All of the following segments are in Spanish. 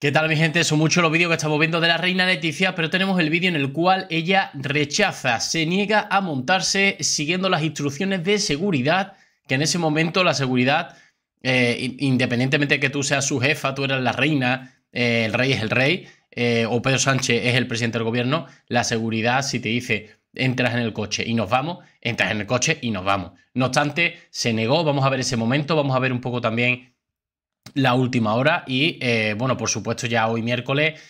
¿Qué tal mi gente? Son muchos los vídeos que estamos viendo de la reina Leticia, pero tenemos el vídeo en el cual ella rechaza, se niega a montarse siguiendo las instrucciones de seguridad, que en ese momento la seguridad, eh, independientemente de que tú seas su jefa, tú eras la reina, eh, el rey es el rey, eh, o Pedro Sánchez es el presidente del gobierno, la seguridad si te dice entras en el coche y nos vamos, entras en el coche y nos vamos. No obstante, se negó, vamos a ver ese momento, vamos a ver un poco también la última hora y eh, bueno, por supuesto ya hoy miércoles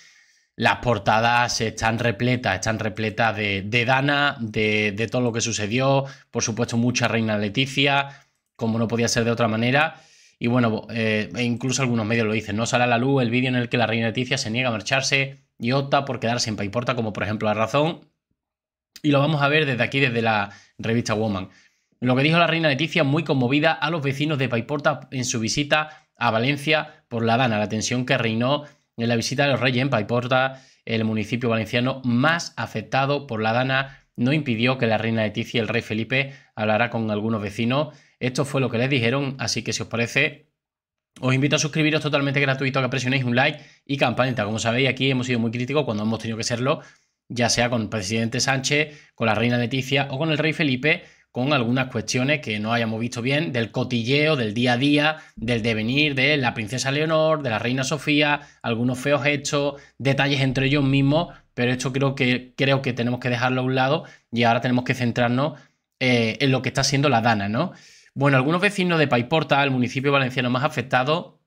las portadas están repletas, están repletas de, Dana, de, todo lo que sucedió, por supuesto mucha Reina Leticia, como no podía ser de otra manera. Y bueno, eh, e incluso algunos medios lo dicen, no sale a la luz el vídeo en el que la Reina Leticia se niega a marcharse y opta por quedarse en Paiporta, como por ejemplo La Razón. Y lo vamos a ver desde aquí, desde la revista Woman. Lo que dijo la Reina Leticia, muy conmovida a los vecinos de Paiporta en su visita a Valencia por la Dana, la tensión que reinó en la visita de los Reyes en Paiporta, el municipio valenciano más afectado por la Dana, no impidió que la reina Leticia y el rey Felipe hablara con algunos vecinos. Esto fue lo que les dijeron, así que si os parece, os invito a suscribiros totalmente gratuito, que presionéis un like y campanita. Como sabéis, aquí hemos sido muy críticos cuando hemos tenido que serlo, ya sea con el presidente Sánchez, con la reina Leticia o con el rey Felipe, con algunas cuestiones que no hayamos visto bien del cotilleo, del día a día, del devenir de la princesa Leonor, de la reina Sofía, algunos feos hechos, detalles entre ellos mismos, pero esto creo que, creo que tenemos que dejarlo a un lado y ahora tenemos que centrarnos eh, en lo que está siendo la Dana, ¿no? Bueno, algunos vecinos de Paiporta, el municipio valenciano más afectado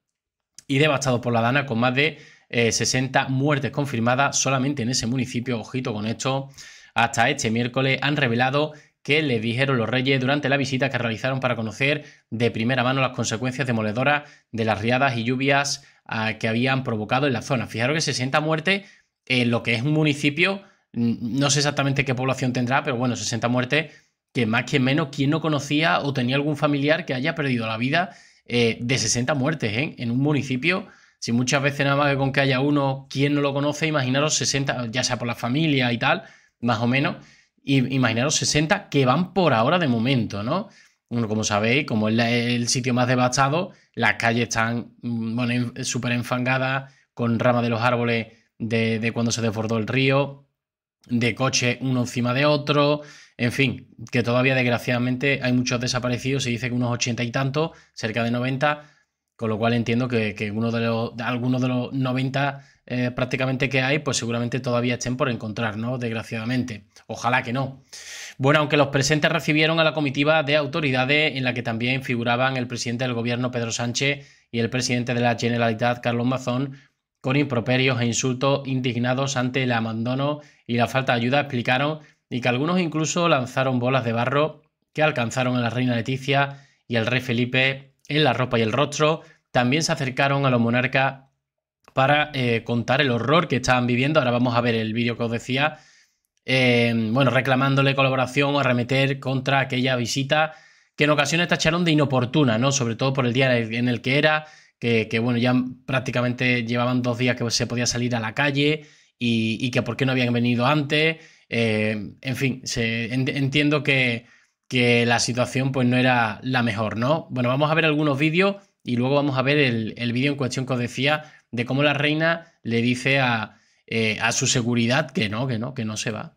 y devastado por la Dana, con más de 60 eh, muertes confirmadas solamente en ese municipio, ojito con esto, hasta este miércoles han revelado que le dijeron los reyes durante la visita que realizaron para conocer de primera mano las consecuencias demoledoras de las riadas y lluvias ah, que habían provocado en la zona. Fijaros que 60 muertes en lo que es un municipio, no sé exactamente qué población tendrá, pero bueno, 60 muertes que más que menos, ¿quién no conocía o tenía algún familiar que haya perdido la vida eh, de 60 muertes ¿eh? en un municipio? Si muchas veces nada más que con que haya uno, ¿quién no lo conoce? Imaginaros 60, ya sea por la familia y tal, más o menos. Y imaginaros 60 que van por ahora de momento, ¿no? Como sabéis, como es el sitio más devastado, las calles están mm, bueno, súper enfangadas, con ramas de los árboles de, cuando se desbordó el río, de coches uno encima de otro, en fin, que todavía desgraciadamente hay muchos desaparecidos, se dice que unos 80 y tantos, cerca de 90, con lo cual entiendo que, uno de los, algunos de los 90 eh, prácticamente que hay, pues seguramente todavía estén por encontrar, ¿no? Desgraciadamente. Ojalá que no. Bueno, aunque los presentes recibieron a la comitiva de autoridades en la que también figuraban el presidente del gobierno Pedro Sánchez y el presidente de la Generalitat Carlos Mazón, con improperios e insultos indignados ante el abandono y la falta de ayuda, explicaron y que algunos incluso lanzaron bolas de barro que alcanzaron a la reina Leticia y al rey Felipe en la ropa y el rostro. También se acercaron a los monarcas para eh, contar el horror que estaban viviendo. Ahora vamos a ver el vídeo que os decía. Em, bueno, reclamándole colaboración o arremeter contra aquella visita que en ocasiones tacharon de inoportuna, ¿no? Sobre todo por el día en el que era, que, bueno, ya prácticamente llevaban dos días que se podía salir a la calle y, que por qué no habían venido antes. Em, en fin, entiendo que, que, la situación pues no era la mejor, ¿no? Bueno, vamos a ver algunos vídeos y luego vamos a ver el, el vídeo en cuestión que os decía de cómo la reina le dice a, eh, a su seguridad que no, que no, que no se va.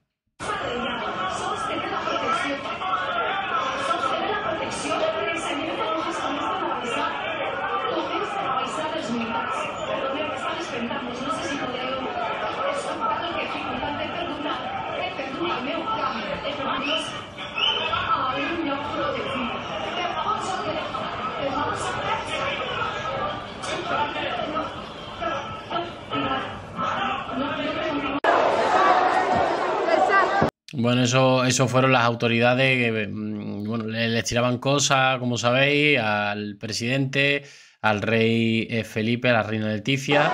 Bueno, eso, eso fueron las autoridades que mm, bueno, les tiraban cosas, como sabéis, al presidente, al rey eh, Felipe, a la reina Leticia.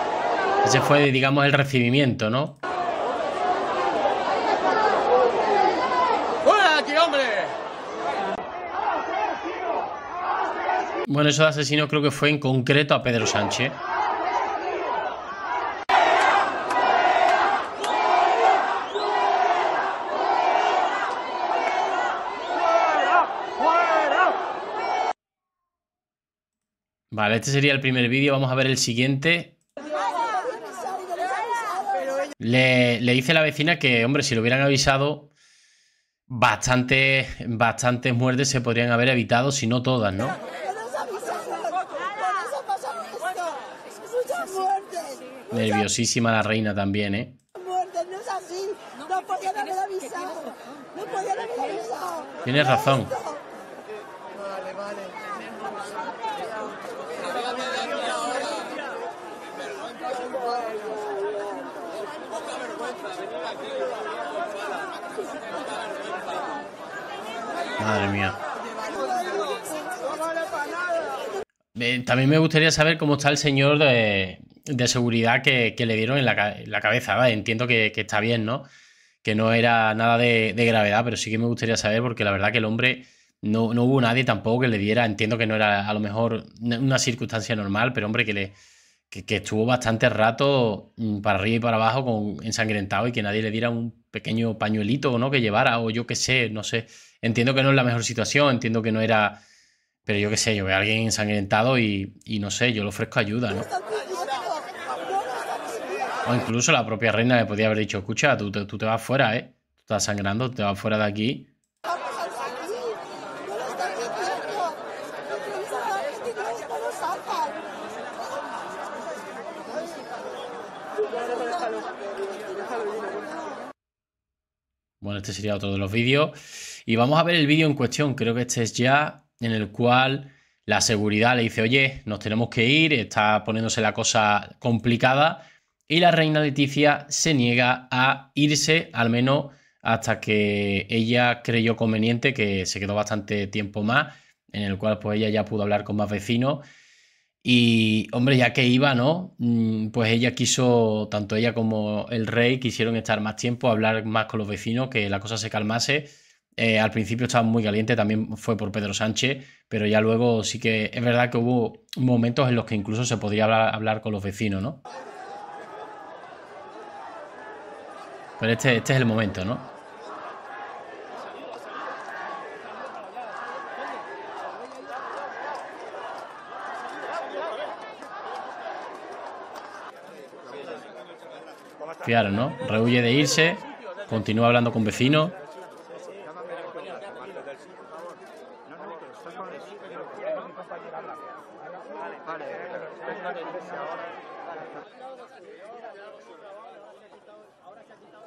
Ese fue, digamos, el recibimiento, ¿no? hombre! Bueno, eso de asesino creo que fue en concreto a Pedro Sánchez. Vale, este sería el primer vídeo. Vamos a ver el siguiente. Le, le dice la vecina que, hombre, si lo hubieran avisado, bastantes, bastantes muertes se podrían haber evitado, si no todas, ¿no? Nerviosísima la reina también, ¿eh? Tienes razón. Madre mía. también me gustaría saber cómo está el señor de, seguridad que, le dieron en la, cabeza. Entiendo que, está bien, ¿no? Que no era nada de, gravedad, pero sí que me gustaría saber porque la verdad que el hombre no, hubo nadie tampoco que le diera. Entiendo que no era a lo mejor una circunstancia normal, pero hombre, que le que, estuvo bastante rato mm, para arriba y para abajo con ensangrentado y que nadie le diera un pequeño pañuelito, ¿no? Que llevara, o yo qué sé, no sé. Entiendo que no es la mejor situación, entiendo que no era. Pero yo qué sé, yo veo a alguien ensangrentado y, no sé, yo le ofrezco ayuda, ¿no? O incluso la propia reina le podía haber dicho, escucha, tú, tú te vas fuera, ¿eh? Tú estás sangrando, te vas fuera de aquí. Bueno, este sería otro de los vídeos. Y vamos a ver el vídeo en cuestión, creo que este es ya, en el cual la seguridad le dice, oye, nos tenemos que ir, está poniéndose la cosa complicada. Y la reina Leticia se niega a irse, al menos hasta que ella creyó conveniente, que se quedó bastante tiempo más, en el cual pues ella ya pudo hablar con más vecinos y, hombre, ya que iba, ¿no? Mm, pues ella quiso, tanto ella como el rey, quisieron estar más tiempo, hablar más con los vecinos, que la cosa se calmase. Eh, al principio estaba muy caliente, también fue por Pedro Sánchez, pero ya luego sí que es verdad que hubo momentos en los que incluso se podría hablar, con los vecinos, ¿no? Pero este, este es el momento, ¿no? Fijaros, ¿no? Rehuye de irse, continúa hablando con vecinos.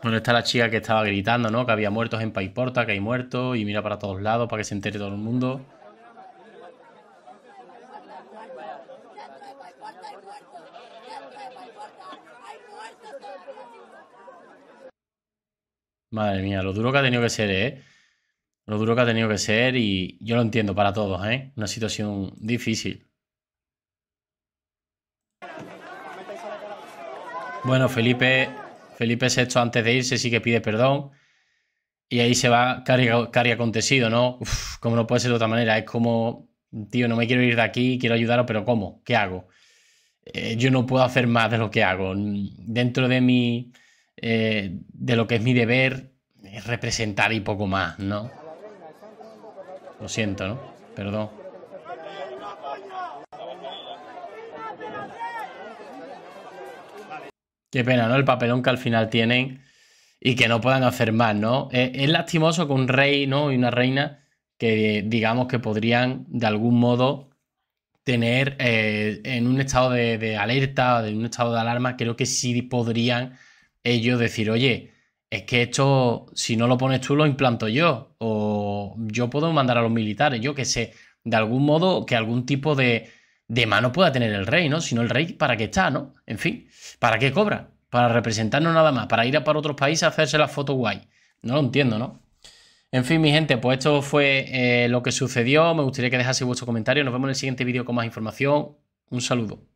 Bueno, está la chica que estaba gritando, ¿no? Que había muertos en Paiporta, que hay muertos, y mira para todos lados para que se entere todo el mundo. Madre mía, lo duro que ha tenido que ser, ¿eh? Lo duro que ha tenido que ser y yo lo entiendo para todos, ¿eh? Una situación difícil. Bueno, Felipe, Felipe VI antes de irse sí que pide perdón. Y ahí se va Cari, acontecido, ¿no? Uf, como no puede ser de otra manera. Es como, tío, no me quiero ir de aquí, quiero ayudaros, pero ¿cómo? ¿Qué hago? Eh, yo no puedo hacer más de lo que hago. Dentro de mi eh, de lo que es mi deber es representar y poco más, ¿no? Lo siento, ¿no? Perdón. Qué pena, ¿no? El papelón que al final tienen y que no puedan hacer más, ¿no? Es, lastimoso que un rey, ¿no? Y una reina que digamos que podrían de algún modo tener eh, en un estado de, de alerta en un estado de alarma, creo que sí podrían ellos decir, oye, es que esto, si no lo pones tú, lo implanto yo. O yo puedo mandar a los militares, yo que sé, de algún modo que algún tipo de, de mano pueda tener el rey, ¿no? Si no, el rey, ¿para qué está, no? En fin, ¿para qué cobra? Para representarnos nada más, para ir a para otros países a hacerse la foto guay. No lo entiendo, ¿no? En fin, mi gente, pues esto fue eh, lo que sucedió. Me gustaría que dejase vuestro comentario. Nos vemos en el siguiente vídeo con más información. Un saludo.